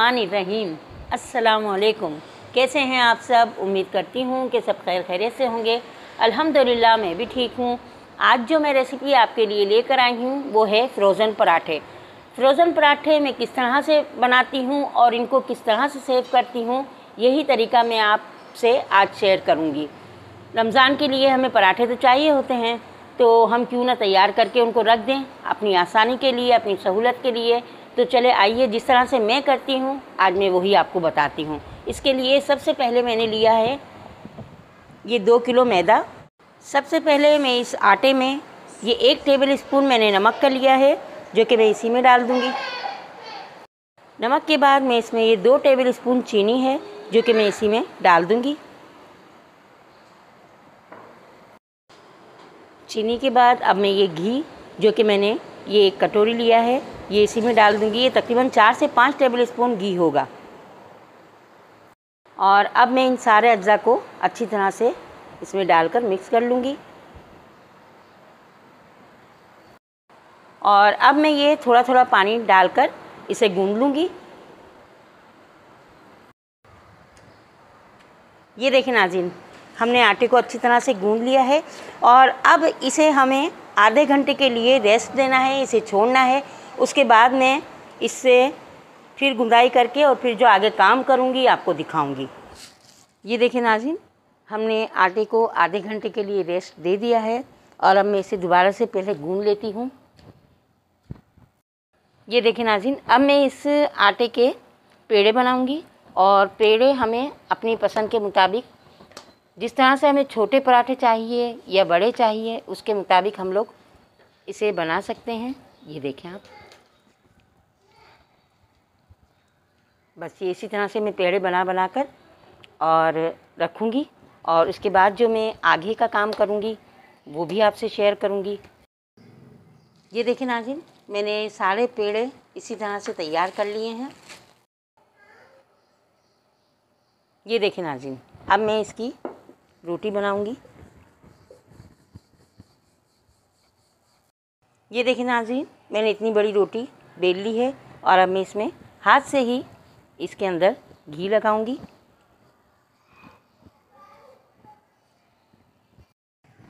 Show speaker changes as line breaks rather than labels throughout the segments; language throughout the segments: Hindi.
अस्सलाम वालेकुम कैसे हैं आप सब? उम्मीद करती हूँ कि सब खैर खैरियत से होंगे। अल्हम्दुलिल्लाह, मैं भी ठीक हूँ। आज जो मैं रेसिपी आपके लिए लेकर आई हूँ, वो है फ्रोज़न पराठे। फ्रोज़न पराठे मैं किस तरह से बनाती हूँ और इनको किस तरह से सेव करती हूँ, यही तरीका मैं आपसे आज शेयर करूँगी। रमज़ान के लिए हमें पराठे तो चाहिए होते हैं तो हम क्यों ना तैयार करके उनको रख दें, अपनी आसानी के लिए, अपनी सहूलत के लिए तो चले आइए, जिस तरह से मैं करती हूँ, आज मैं वही आपको बताती हूँ। इसके लिए सबसे पहले मैंने लिया है ये दो किलो मैदा। सबसे पहले मैं इस आटे में ये एक टेबल स्पून मैंने नमक का लिया है, जो कि मैं इसी में डाल दूँगी। नमक के बाद मैं इसमें ये दो टेबल स्पून चीनी है, जो कि मैं इसी में डाल दूँगी। चीनी के बाद अब मैं ये घी, जो कि मैंने ये एक कटोरी लिया है, ये इसी में डाल दूँगी, ये तकरीबन चार से पाँच टेबल स्पून घी होगा। और अब मैं इन सारे अज्जा को अच्छी तरह से इसमें डालकर मिक्स कर लूँगी। और अब मैं ये थोड़ा थोड़ा पानी डालकर इसे गूंद लूँगी। ये देखें नाजिन हमने आटे को अच्छी तरह से गूंद लिया है और अब इसे हमें आधे घंटे के लिए रेस्ट देना है, इसे छोड़ना है। उसके बाद मैं इससे फिर गुंदाई करके और फिर जो आगे काम करूँगी, आपको दिखाऊँगी। ये देखें नाजिन, हमने आटे को आधे घंटे के लिए रेस्ट दे दिया है और अब मैं इसे दोबारा से पहले गूंद लेती हूँ। ये देखें नाजिन, अब मैं इस आटे के पेड़े बनाऊँगी और पेड़े हमें अपनी पसंद के मुताबिक जिस तरह से हमें छोटे पराठे चाहिए या बड़े चाहिए, उसके मुताबिक हम लोग इसे बना सकते हैं। ये देखें आप। बस ये इसी तरह से मैं पेड़े बना बना कर और रखूँगी और उसके बाद जो मैं आगे का काम करूँगी, वो भी आपसे शेयर करूँगी। ये देखें नाजिन, मैंने सारे पेड़े इसी तरह से तैयार कर लिए हैं। ये देखें नाजिन, अब मैं इसकी रोटी बनाऊँगी। ये देखें नाजिन मैंने इतनी बड़ी रोटी बेल ली है और अब मैं इसमें हाथ से ही इसके अंदर घी लगाऊँगी।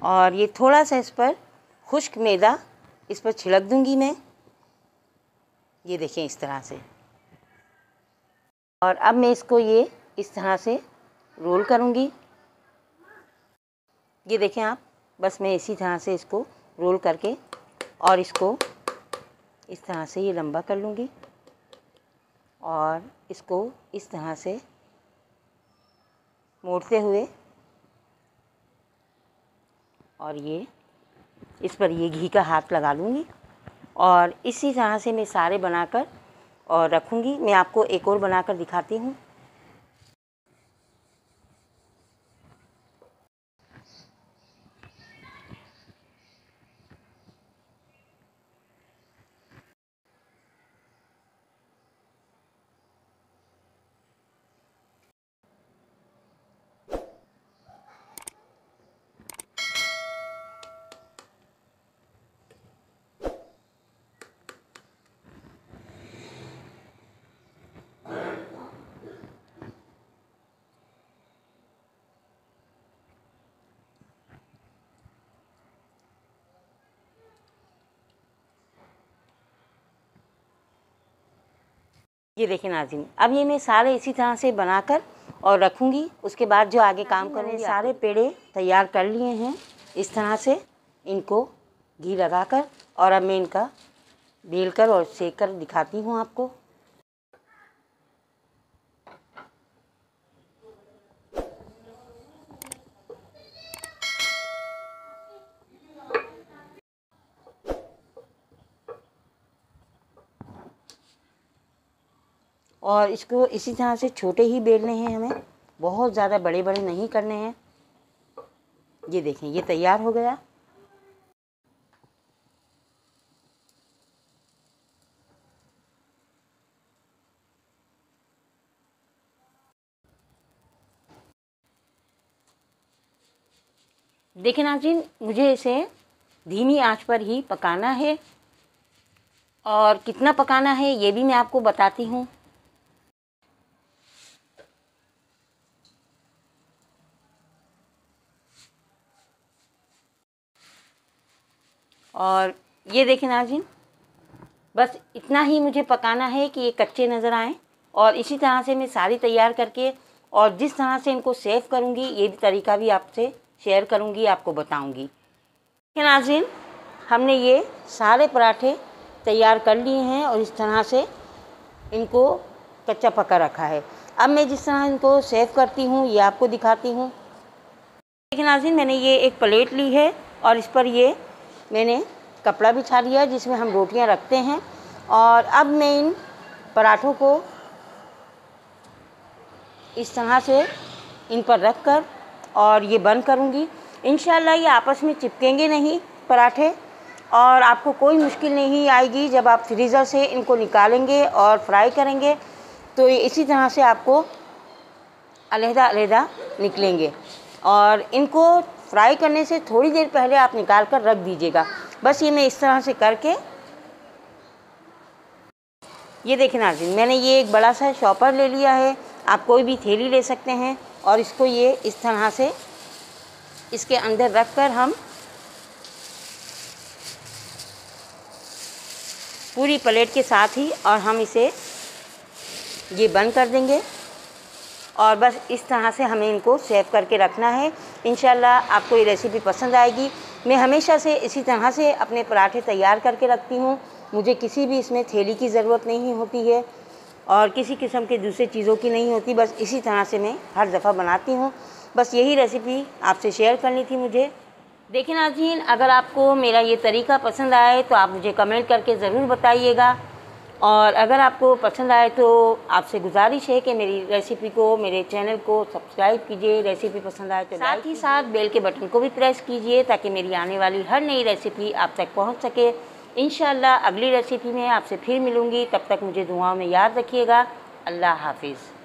और ये थोड़ा सा इस पर खुश्क मैदा इस पर छिड़क दूँगी मैं। ये देखें इस तरह से। और अब मैं इसको ये इस तरह से रोल करूँगी। ये देखें आप, बस मैं इसी तरह से इसको रोल करके और इसको इस तरह से ये लंबा कर लूँगी और इसको इस तरह से मोड़ते हुए और ये, इस पर ये घी का हाथ लगा लूँगी और इसी तरह से मैं सारे बनाकर और रखूँगी। मैं आपको एक और बनाकर दिखाती हूँ। ये देखिए नाजिम अब ये मैं सारे इसी तरह से बनाकर और रखूँगी उसके बाद जो आगे काम करूँगी सारे पेड़े तैयार कर लिए हैं इस तरह से इनको घी लगाकर और अब मैं इनका बेल कर और सेक कर दिखाती हूँ आपको। और इसको, इसी तरह से छोटे ही बेलने हैं हमें। बहुत ज़्यादा बड़े बड़े नहीं करने हैं। ये देखें, ये तैयार हो गया। देखें नाजिन मुझे इसे धीमी आँच पर ही पकाना है। और कितना पकाना है, ये भी मैं आपको बताती हूँ। और ये देखें नाजिन, बस इतना ही मुझे पकाना है कि ये कच्चे नज़र आएँ और इसी तरह से मैं सारी तैयार करके और जिस तरह से इनको सेव करूँगी, ये भी तरीका भी आपसे शेयर करूँगी, आपको बताऊँगी। नाजिन, हमने ये सारे पराठे तैयार कर लिए हैं और इस तरह से इनको कच्चा पका रखा है। अब मैं जिस तरह इनको सेव करती हूँ, ये आपको दिखाती हूँ। देखिए नाजिन, मैंने ये एक प्लेट ली है और इस पर ये मैंने कपड़ा बिछा लिया जिसमें हम रोटियाँ रखते हैं और अब मैं इन पराठों को इस तरह से इन पर रख कर और ये बंद करूँगी। इन ये आपस में चिपकेंगे नहीं पराठे और आपको कोई मुश्किल नहीं आएगी जब आप फ्रीज़र से इनको निकालेंगे और फ्राई करेंगे। तो ये इसी तरह से आपको अलहदा अलहदा निकलेंगे और इनको फ्राई करने से थोड़ी देर पहले आप निकाल कर रख दीजिएगा। बस ये मैं इस तरह से करके ये देखें नाजिन मैंने ये एक बड़ा सा शॉपर ले लिया है। आप कोई भी थैली ले सकते हैं और इसको ये इस तरह से इसके अंदर रख कर हम पूरी प्लेट के साथ ही और हम इसे ये बंद कर देंगे। और बस इस तरह से हमें इनको सेव करके रखना है। इन आपको ये रेसिपी पसंद आएगी। मैं हमेशा से इसी तरह से अपने पराठे तैयार करके रखती हूँ। मुझे किसी भी इसमें थैली की ज़रूरत नहीं होती है और किसी किस्म के दूसरे चीज़ों की नहीं होती। बस इसी तरह से मैं हर दफ़ा बनाती हूँ। बस यही रेसिपी आपसे शेयर करनी थी मुझे। देखिए नाजीन, अगर आपको मेरा ये तरीका पसंद आए तो आप मुझे कमेंट करके ज़रूर बताइएगा। और अगर आपको पसंद आए तो आपसे गुजारिश है कि मेरी रेसिपी को मेरे चैनल को सब्सक्राइब कीजिए। रेसिपी पसंद आए तो साथ ही साथ बेल के बटन को भी प्रेस कीजिए ताकि मेरी आने वाली हर नई रेसिपी आप तक पहुँच सके। इन अगली रेसिपी में आपसे फिर मिलूँगी। तब तक मुझे दुआओं में याद रखिएगा। अल्लाह हाफिज़।